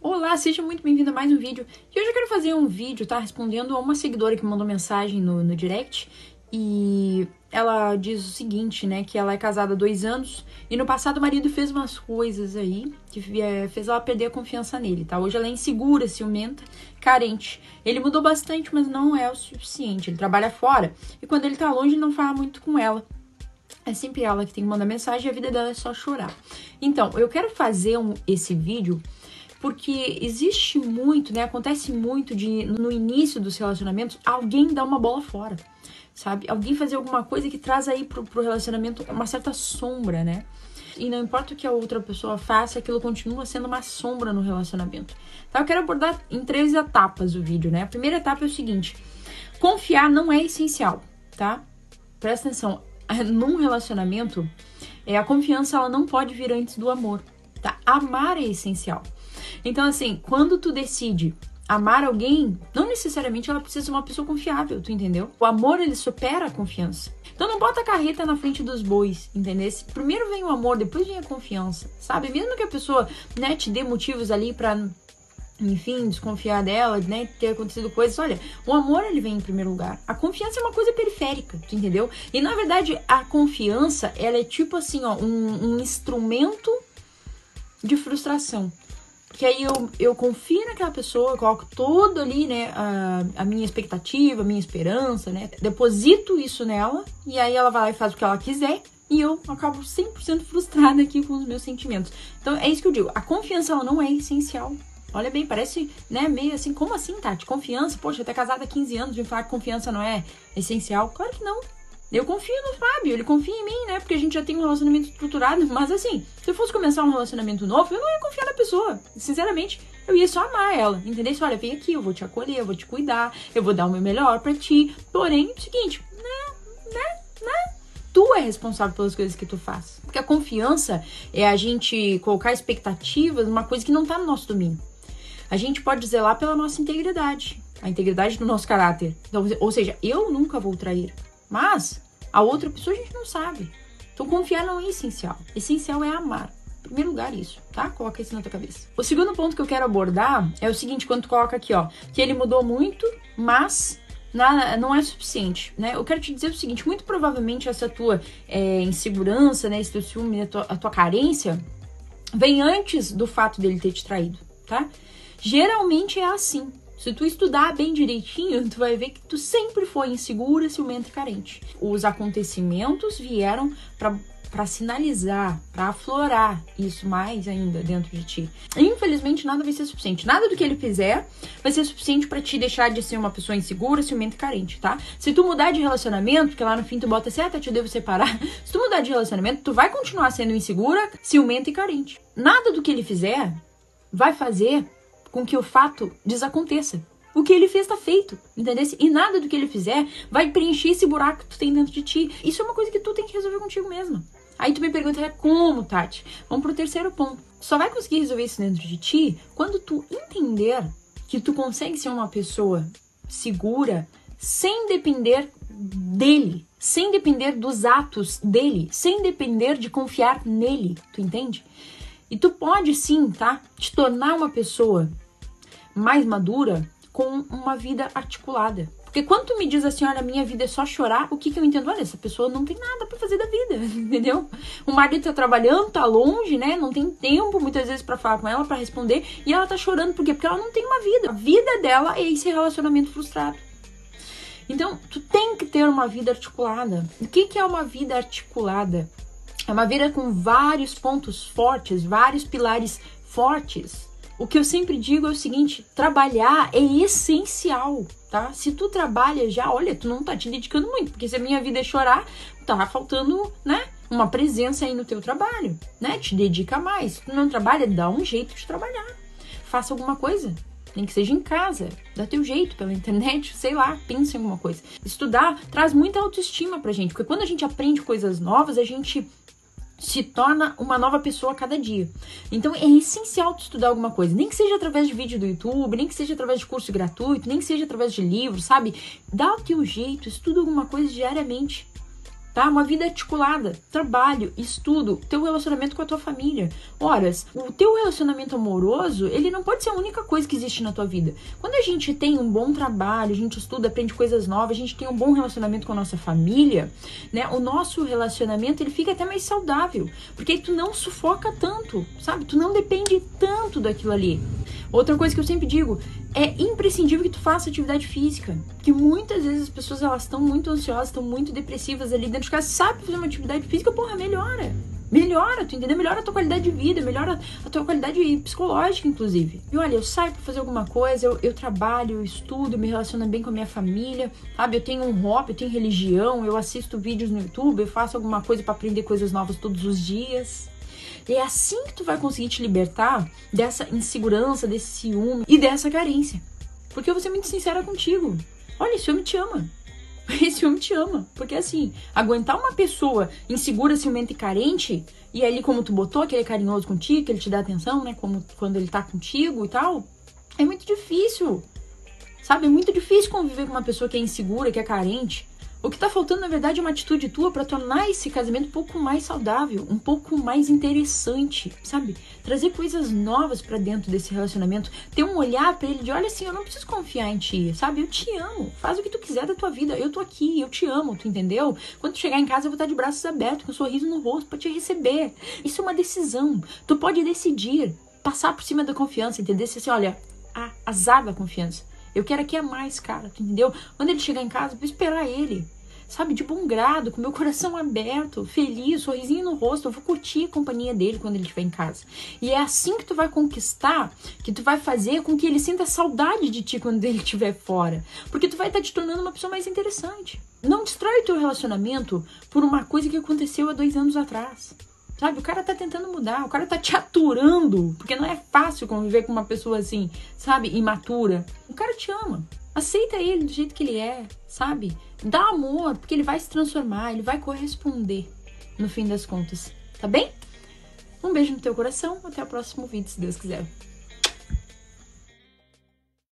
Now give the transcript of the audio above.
Olá, seja muito bem-vindo a mais um vídeo. E hoje eu quero fazer um vídeo, tá? Respondendo a uma seguidora que mandou mensagem no, no direct. E ela diz o seguinte, né? Que ela é casada há dois anos e no passado o marido fez umas coisas aí que é, fez ela perder a confiança nele, tá? Hoje ela é insegura, ciumenta, carente. Ele mudou bastante, mas não é o suficiente. Ele trabalha fora e quando ele tá longe não fala muito com ela. É sempre ela que tem que mandar mensagem e a vida dela é só chorar. Então, eu quero fazer um, esse vídeo porque existe muito, né? Acontece muito de no início dos relacionamentos alguém dar uma bola fora, sabe? Alguém fazer alguma coisa que traz aí pro, pro relacionamento uma certa sombra, né? E não importa o que a outra pessoa faça, aquilo continua sendo uma sombra no relacionamento. Tá? Eu quero abordar em três etapas o vídeo, né? A primeira etapa é o seguinte: confiar não é essencial, tá? Presta atenção. Num relacionamento, é, a confiança ela não pode vir antes do amor, tá? Amar é essencial. Então, assim, quando tu decide amar alguém, não necessariamente ela precisa ser uma pessoa confiável, tu entendeu? O amor, ele supera a confiança. Então não bota a carreta na frente dos bois, entendeu? Primeiro vem o amor, depois vem a confiança, sabe? Mesmo que a pessoa, né, te dê motivos ali pra enfim, desconfiar dela, né, ter acontecido coisas. Olha, o amor ele vem em primeiro lugar. A confiança é uma coisa periférica, tu entendeu? E na verdade a confiança, ela é tipo assim, ó, um, um instrumento de frustração. Porque aí eu, eu confio naquela pessoa, coloco todo ali, né, a, a minha expectativa, a minha esperança, né, deposito isso nela, e aí ela vai lá e faz o que ela quiser, e eu acabo 100% frustrada aqui com os meus sentimentos. Então é isso que eu digo, a confiança ela não é essencial. Olha bem, parece, né, meio assim, como assim, Tati? Confiança? Poxa, até casada há 15 anos, vem falar que confiança não é essencial? Claro que não. Eu confio no Fábio, ele confia em mim, né? Porque a gente já tem um relacionamento estruturado. Mas assim, se eu fosse começar um relacionamento novo, eu não ia confiar na pessoa. Sinceramente, eu ia só amar ela. Entendeu? Olha, vem aqui, eu vou te acolher, eu vou te cuidar, eu vou dar o meu melhor para ti. Porém, o seguinte, né, né, né? Tu é responsável pelas coisas que tu faz. Porque a confiança é a gente colocar expectativas numa coisa que não tá no nosso domínio. A gente pode zelar pela nossa integridade, a integridade do nosso caráter. Então, ou seja, eu nunca vou trair. Mas a outra pessoa a gente não sabe. Então confiar não é essencial. Essencial é amar. Em primeiro lugar, isso, tá? Coloca isso na tua cabeça. O segundo ponto que eu quero abordar é o seguinte: quando tu coloca aqui, ó, que ele mudou muito, mas nada, não é suficiente, né? Eu quero te dizer o seguinte: muito provavelmente essa tua é, insegurança, né, esse teu ciúme, a tua, a tua carência, vem antes do fato dele ter te traído, tá? Geralmente é assim. Se tu estudar bem direitinho, tu vai ver que tu sempre foi insegura, ciumenta e carente. Os acontecimentos vieram para para sinalizar, para aflorar isso mais ainda dentro de ti. Infelizmente, nada vai ser suficiente. Nada do que ele fizer vai ser suficiente para te deixar de ser uma pessoa insegura, ciumenta e carente, tá? Se tu mudar de relacionamento, porque lá no fim tu bota certo, eu devo separar. Se tu mudar de relacionamento, tu vai continuar sendo insegura, ciumenta e carente. Nada do que ele fizer vai fazer com que o fato desaconteça. O que ele fez tá feito, entendeu? E nada do que ele fizer vai preencher esse buraco que tu tem dentro de ti. Isso é uma coisa que tu tem que resolver contigo mesmo. Aí tu me pergunta, é como, Tati? Vamos pro terceiro ponto. Só vai conseguir resolver isso dentro de ti quando tu entender que tu consegue ser uma pessoa segura sem depender dele, sem depender dos atos dele, sem depender de confiar nele, tu entende? E tu pode sim, tá? Te tornar uma pessoa mais madura com uma vida articulada. Porque quando tu me diz assim, olha, minha vida é só chorar, o que que eu entendo? Olha, essa pessoa não tem nada para fazer da vida, entendeu? O marido tá trabalhando, tá longe, né? Não tem tempo muitas vezes para falar com ela, para responder, e ela tá chorando por quê? Porque ela não tem uma vida. A vida dela é esse relacionamento frustrado. Então, tu tem que ter uma vida articulada. O que que é uma vida articulada? É uma vida com vários pontos fortes, vários pilares fortes. O que eu sempre digo é o seguinte: trabalhar é essencial, tá? Se tu trabalha já, olha, tu não tá te dedicando muito, porque se a minha vida é chorar, tá faltando, né? Uma presença aí no teu trabalho, né? Te dedica mais. Se tu não trabalha, dá um jeito de trabalhar. Faça alguma coisa, nem que seja em casa, dá teu jeito pela internet, sei lá, pensa em alguma coisa. Estudar traz muita autoestima pra gente, porque quando a gente aprende coisas novas, a gente se torna uma nova pessoa a cada dia. Então é essencial tu estudar alguma coisa, nem que seja através de vídeo do YouTube, nem que seja através de curso gratuito, nem que seja através de livro, sabe? Dá o teu jeito, estuda alguma coisa diariamente. Tá? Uma vida articulada, trabalho, estudo, teu relacionamento com a tua família. Horas, o teu relacionamento amoroso, ele não pode ser a única coisa que existe na tua vida. Quando a gente tem um bom trabalho, a gente estuda, aprende coisas novas, a gente tem um bom relacionamento com a nossa família, né? O nosso relacionamento, ele fica até mais saudável, porque aí tu não sufoca tanto, sabe? Tu não depende tanto daquilo ali. Outra coisa que eu sempre digo, é imprescindível que tu faça atividade física. Que muitas vezes as pessoas elas estão muito ansiosas, estão muito depressivas ali dentro de casa, sabe fazer uma atividade física, porra, melhora. Melhora, tu entendeu? Melhora a tua qualidade de vida, melhora a tua qualidade psicológica, inclusive. E olha, eu saio pra fazer alguma coisa, eu, eu trabalho, eu estudo, me relaciono bem com a minha família, sabe? Eu tenho um hobby, eu tenho religião, eu assisto vídeos no YouTube, eu faço alguma coisa para aprender coisas novas todos os dias. E é assim que tu vai conseguir te libertar dessa insegurança, desse ciúme e dessa carência. Porque eu vou ser muito sincera contigo. Olha, esse homem te ama. Esse homem te ama. Porque assim, aguentar uma pessoa insegura, ciumenta e carente, e ali, como tu botou, que ele é carinhoso contigo, que ele te dá atenção, né? Como quando ele tá contigo e tal, é muito difícil. Sabe? É muito difícil conviver com uma pessoa que é insegura, que é carente. O que tá faltando, na verdade, é uma atitude tua para tornar esse casamento um pouco mais saudável, um pouco mais interessante, sabe? Trazer coisas novas para dentro desse relacionamento, ter um olhar para ele de, olha assim, eu não preciso confiar em ti, sabe? Eu te amo, faz o que tu quiser da tua vida, eu tô aqui, eu te amo, tu entendeu? Quando tu chegar em casa, eu vou estar de braços abertos, com um sorriso no rosto para te receber. Isso é uma decisão. Tu pode decidir passar por cima da confiança, entender? Se assim, olha, azar da confiança. Eu quero aqui é mais, cara, entendeu? Quando ele chegar em casa, eu vou esperar ele. Sabe, de bom grado, com meu coração aberto, feliz, sorrisinho no rosto, eu vou curtir a companhia dele quando ele estiver em casa. E é assim que tu vai conquistar, que tu vai fazer com que ele sinta saudade de ti quando ele estiver fora. Porque tu vai estar te tornando uma pessoa mais interessante. Não destrói o teu relacionamento por uma coisa que aconteceu há dois anos atrás. Sabe, o cara tá tentando mudar, o cara tá te aturando, porque não é fácil conviver com uma pessoa assim, sabe, imatura. O cara te ama. Aceita ele do jeito que ele é, sabe? Dá amor, porque ele vai se transformar, ele vai corresponder no fim das contas, tá bem? Um beijo no teu coração, até o próximo vídeo, se Deus quiser.